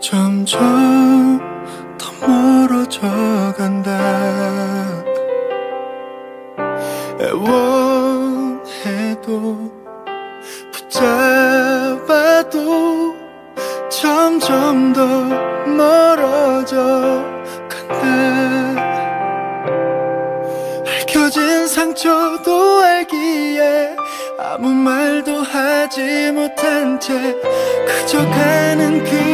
점점 더 멀어져 간다. 애원해도 붙잡아도 점점 더 멀어져 간다. 밝혀진 상처도 알기에 아무 말도 하지 못한 채 그저 가는 그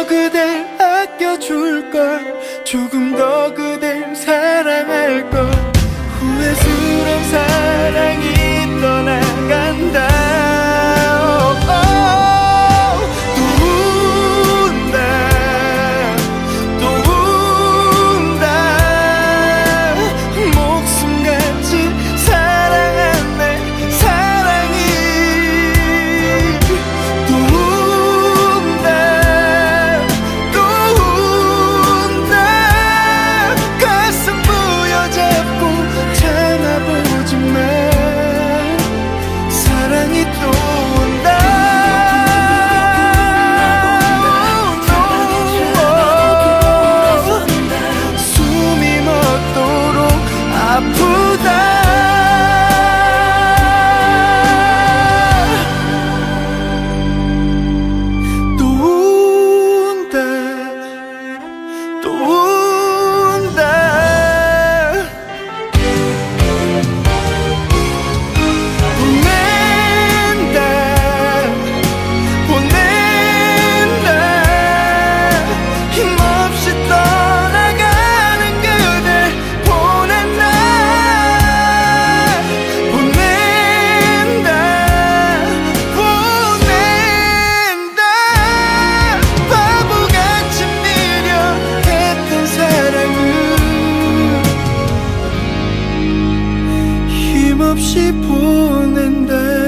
더 그댈 아껴줄 걸? 조금 더 그댈 사랑할 걸 없이 보낸다